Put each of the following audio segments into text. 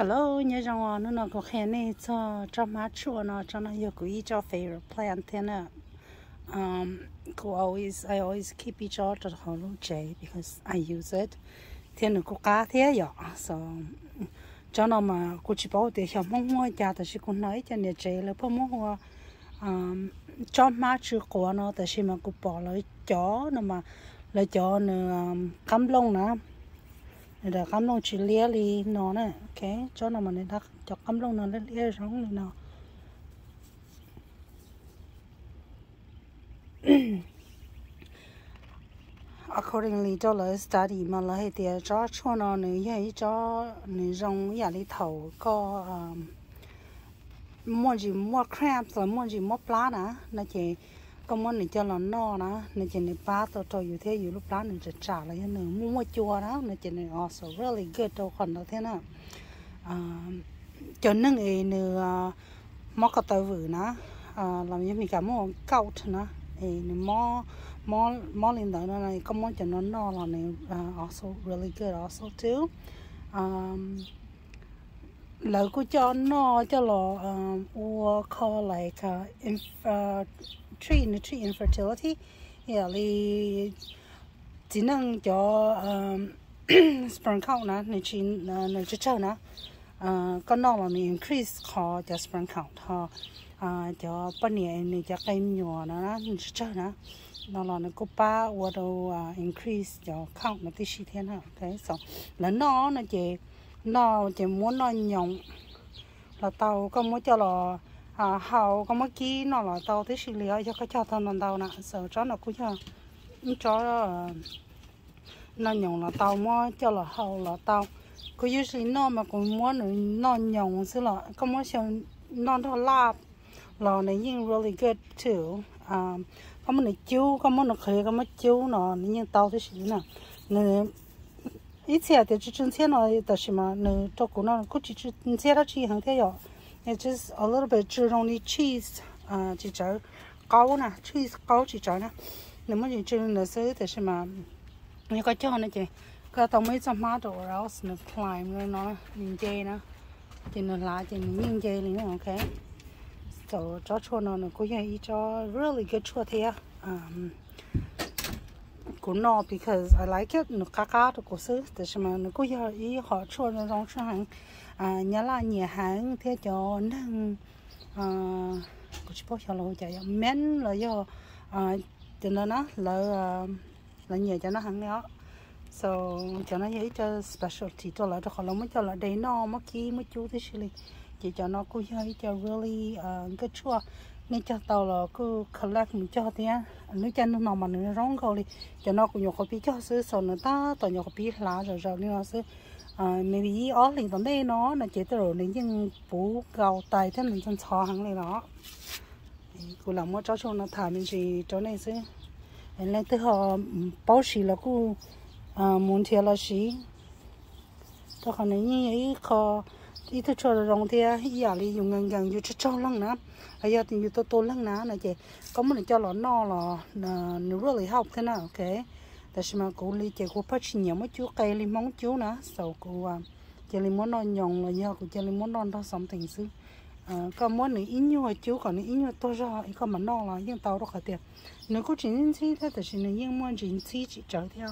hello nhớ rằng nó nó có khen này cho cho má chua nó cho nó yêu quý cho favorite plant thế nè um cô always I always keep it each cho họ luôn chế because I use it thế nó có cá thế vậy so cho nó mà cô chỉ bảo để hiểu mong mua nhà thì cô nói cho nên chế là bao mua um cho má chua của nó thì mà cô bỏ lại chó nó mà lại chó nó cắm lông nữa nên là cắm lông chỉ lia li nó nè. Ok, cho nó mà này đã cho cắm lông nó lên lia giống này nó. Accordingly, cho lời study mà là hệ tiền cho cho nó nữa hay cho nữa rong nhà đi thầu, có ờ, mua gì, mua crabs là mua gì, mua plá nè nó chỉ có món này cho nó no đó này chỉ này ba tao choอยู่thếอยู่lúc đó nàyจะtrả lại nữa mua mua chua đó này chỉ này also really good đâu còn đâu thế nào à cho nên ấy nữa mò cái tàu vử nó à làm như mình cả mò cậu nó ấy nữa mò mò mò lên đó này có món cho nó no là này also really good also too um lời của cho nó cho là uh, call like uh, tree uh, treat infertility. Yeah li chỉ năng cho um, sperm count nè này chỉ này chỉ chơi nè à, con nó là mình increase khó cho sperm count ha à, cho bao nhiêu này cho cây nhỏ nè nó chỉ chơi nè nó là nó có ba và đâu increase cho count nó tí xí thiên ha okay so là nó nó chỉ nó chỉ muốn nó nhộng. Là tàu có muốn cho là à hậu có mấy kí nó là tàu tới xử lý cho cái cho thằng nó tàu nè. Sợ cho nó cũng cho cho nó nhộng là tàu mua, cho là hậu là tàu. Cứ như thế nó mà cũng muốn nó nhộng xí là có mấy xem nó nó lạp là này nhưng really good too. Um có mấy này chiếu có mấy nó khơi có mấy chiếu nó nhưng tàu tới xử lý nè nè ít xe thì chỉ chân xe nó đó là mà nè cho cô nó cũng chỉ chân xe đó chỉ hàng thế rồi it's just a little bit chironi cheese uh, chị chở câu nè cheese câu chị chở nè nếu mà chị chưa là xứ thì xem mà như có cho nữa chị có tổng mấy trăm mát đồ rồi nó climb rồi nó nhìn chê nó chị nó lá chị nó nhìn chê liền ok so cho chua nó nó cũng vậy cho really good chua thế um, 嗯。cũng no because I like it nó cá cá được cổ sưแต่是mà nó cũng giờ ý họ cho nó rong sang hàng à nhà là nhà hàng thế cho năng à cũng chỉ bảo cho lâu chạy men là do à cho nên nó là là nhà cho nó hàng đó so cho nó vậy cho specialty cho là cho họ mới cho là để no mất kia mới chú thế xử chỉ cho nó cũng giờ cho really uh, good chua nên cho tàu là cứ collect mình cho thế nếu cho nó nằm mà nó rong cầu đi cho nó cũng nhiều copy cho sư sau nữa ta tàu nhiều copy lá rồi rồi nên nó sư mình maybe ở liền tận đây nó là chế tàu nên nhưng bố gạo tài thế mình chân chó hàng này nó, cô làm một cháu cho nó thả mình chỉ chỗ này sư lên tới họ bảo sĩ là cứ à, muốn thiệt là sĩ tôi còn nếu như vậy khó đi tới chỗ rong thì giờ đi dùng ngang ngang như cho cho lăng nè bây giờ thì như tôi tôi lăng nè này chị có muốn cho nó no là nó là học thế nào ok tại sao mà cô đi chị cô phát nhiều mấy chú cây li móng chú nè sau cô chị li muốn non nhồng là do cô chị li muốn non đó sống thành xứ có muốn nữa ít nhiều chú còn ít nhiều tôi ra có mà no là nhưng tao đó khỏi tiền nếu có chuyện gì thế thì nên nhưng muốn chuyện gì chỉ trở theo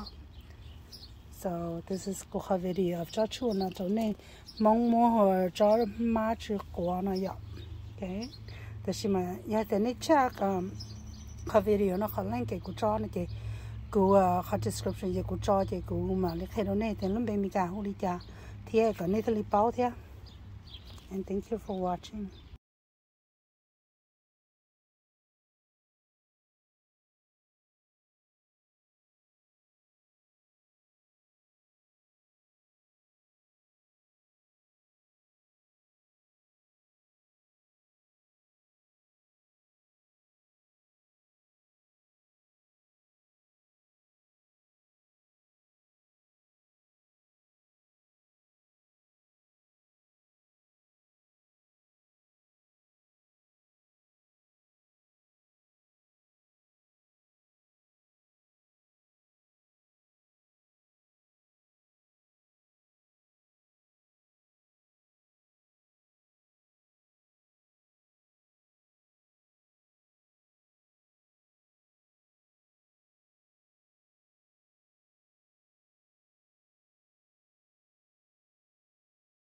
so, this is go video of cha chu na cho ne mong mo ho cha ma chu ko na ya. Okay? Ta shi ma ya ta ne cha um, ka ha video na kha link ke ku cha na ke ku ha description ye ku cha ye ku ma le khe do ne ten lum be mi ka hu li cha thia ka ne thali pau thia and thank you for watching.